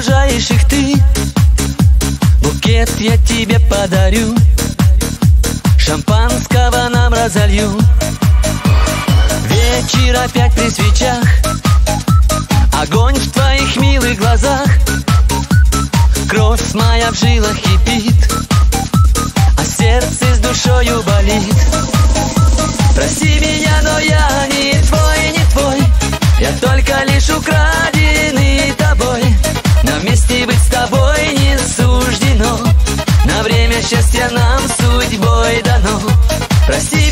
знаешь их ты. Букет я тебе подарю Шампанского нам разолью. Вечер опять при свечах Огонь в твоих милых глазах. Кровь моя в жилах кипит А сердце с душою болит. Прости меня, но я не твой, не твой Я только лишь украденный нам судьбой дано. Прости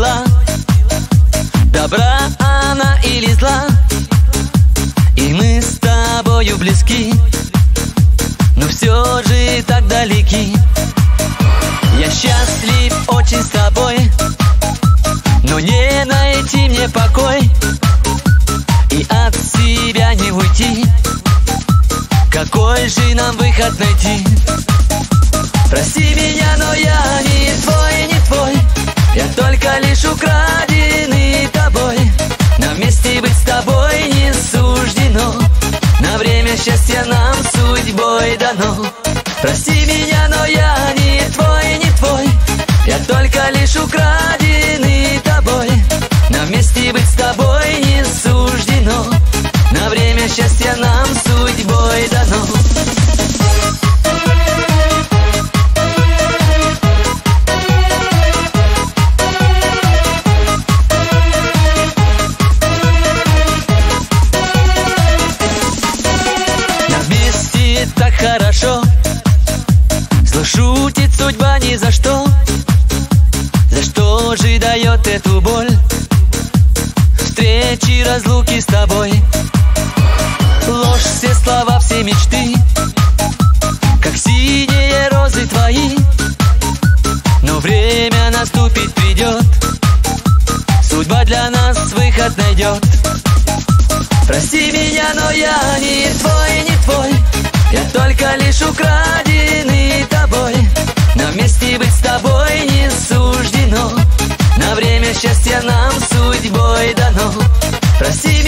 свела Добра она или зла. И мы с тобою близки. Но все же так далеки. Я счастлив очень с тобой. Но не найти мне покой. И от себя не уйти. Какой же нам выход найти? Прости меня, но я Я только лишь украденный тобой. На месте быть с тобой не суждено. На время счастья нам судьбой дано. Прости меня, но я не твой, не твой. Я только лишь украденный тобой. На месте быть с тобой не суждено. На время счастья нам судьбой дает эту боль Встречи, разлуки с тобой Ложь, все слова, все мечты Как синие розы твои Но время наступит, придет Судьба для нас выход найдет Прости меня, но я не твой, не твой Я только лишь украденный Прости,